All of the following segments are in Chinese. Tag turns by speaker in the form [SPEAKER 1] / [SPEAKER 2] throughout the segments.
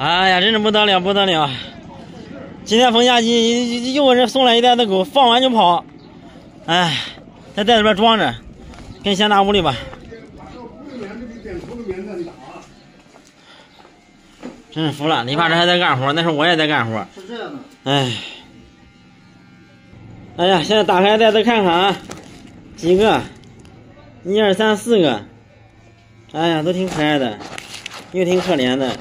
[SPEAKER 1] 哎呀，真是不得了，不得了！今天冯佳琪又人送来一袋子狗，放完就跑。哎，在袋里边装着，给你先拿屋里吧。真是服了，你爸这还在干活，那时候我也在干活。
[SPEAKER 2] 是这样的。
[SPEAKER 1] 哎，哎呀，现在打开袋子看看啊，几个？一二三四个。哎呀，都挺可爱的，又挺可怜的。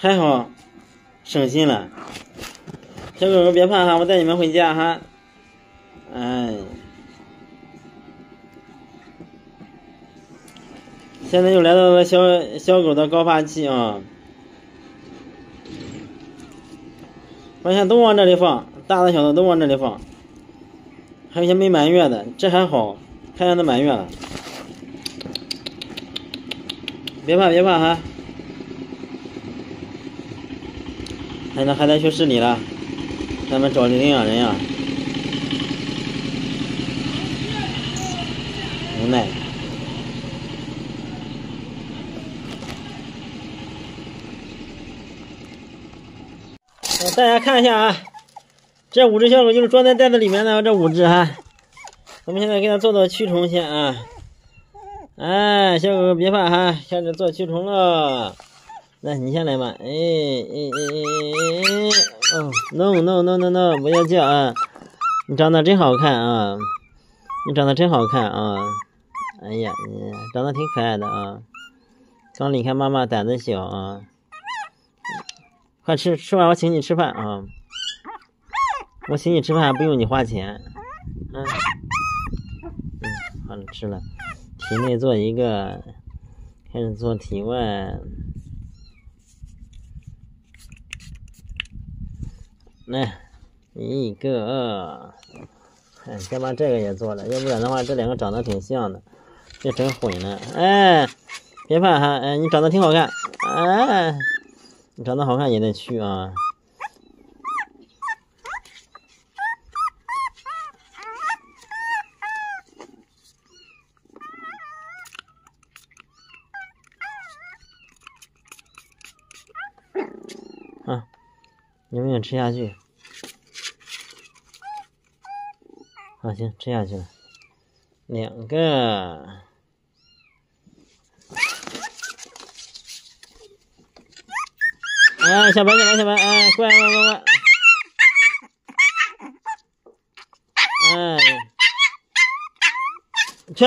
[SPEAKER 1] 还好，省心了。小狗狗别怕哈，我带你们回家哈。哎，现在又来到了小小狗的高发期啊！发现都往这里放，大的小的都往这里放。还有些没满月的，这还好，开上都满月了。别怕，别怕哈。现在还得去市里了，咱们找领养人呀。无奈。大家看一下啊，这五只小狗就是装在袋子里面的这五只哈。我们现在给它做做驱虫先啊。哎，小狗狗别怕哈，开始做驱虫了。来，你先来吧。哎哎哎哎哎哎！哦，no no no no no，不要叫啊！你长得真好看啊！你长得真好看啊！哎呀，你长得挺可爱的啊！刚离开妈妈，胆子小啊！快吃，吃完我请你吃饭啊！我请你吃饭不用你花钱。嗯嗯，好了，吃了。体内做一个，开始做体外。来一个，哎，先把这个也做了，要不然的话，这两个长得挺像的，别整混了。哎，别怕哈，哎，你长得挺好看，哎，你长得好看也得去啊。啊。有没有吃下去？好，行，吃下去了。两个。哎，小白小白，小白，哎，乖乖乖乖。哎，去，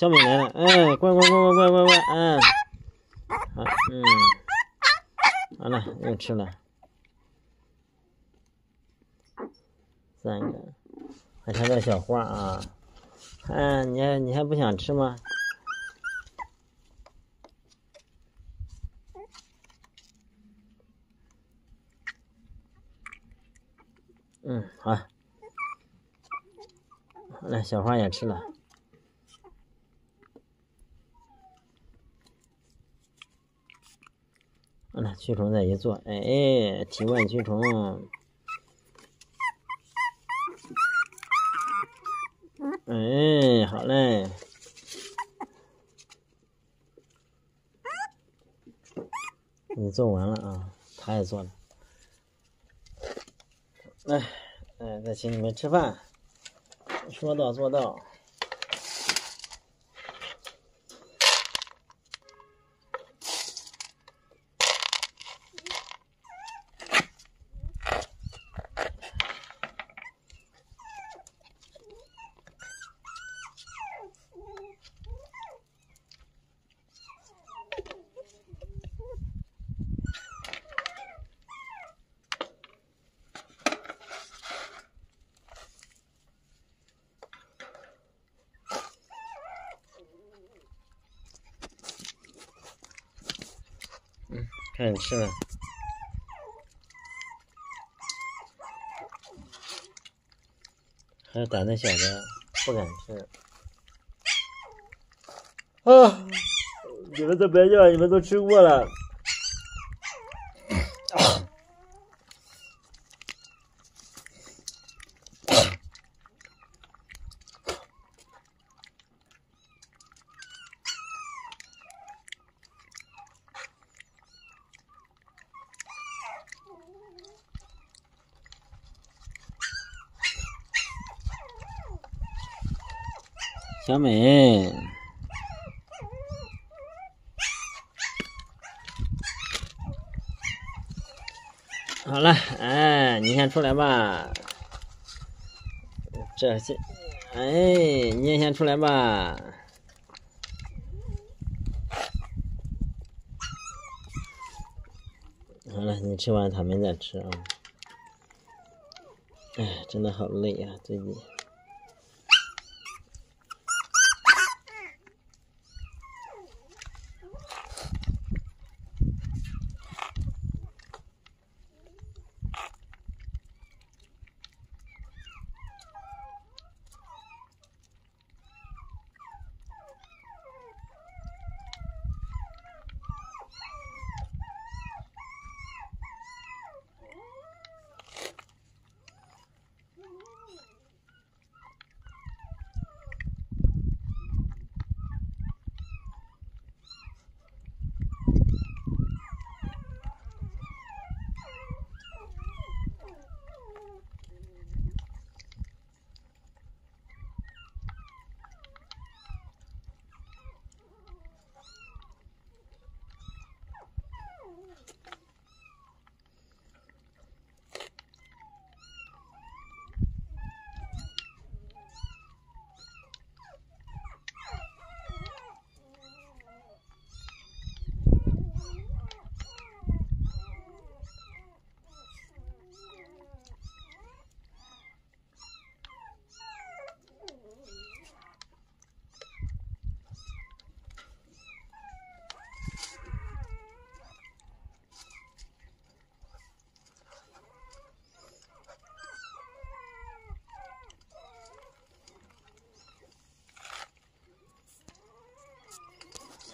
[SPEAKER 1] 小美来了，哎，乖乖乖乖乖乖乖，哎，好，嗯，完了，又吃了。三个，看看这小花啊！看你还你还不想吃吗？嗯，好，来小花也吃了。来驱虫再一做，哎，体外驱虫。哎，好嘞！你做完了啊，他也做了。来，哎，再请你们吃饭。说到做到。开始吃了，还有胆子小的不敢吃。啊！你们都别叫，你们都吃过了。小美。好了，哎，你先出来吧。这些，哎，你也先出来吧。好了，你吃完他们再吃啊。哎，真的好累呀，最近。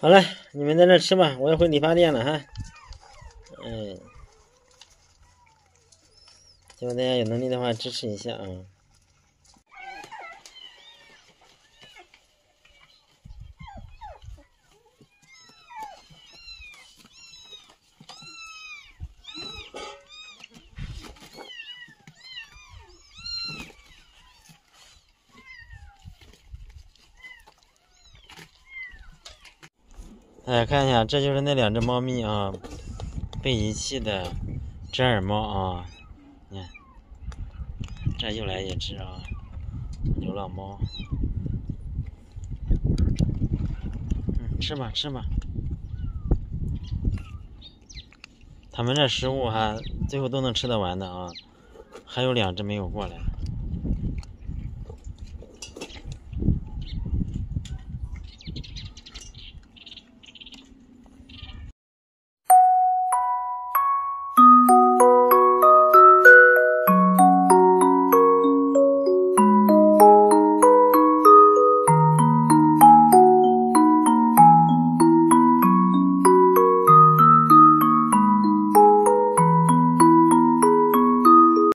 [SPEAKER 1] 好了，你们在那吃吧，我要回理发店了哈。嗯，希望大家有能力的话支持一下啊。来看一下，这就是那两只猫咪啊，被遗弃的折耳猫啊。你看，这又来一只啊，流浪猫。嗯，吃吧吃吧。它们这食物哈，最后都能吃得完的啊。还有两只没有过来。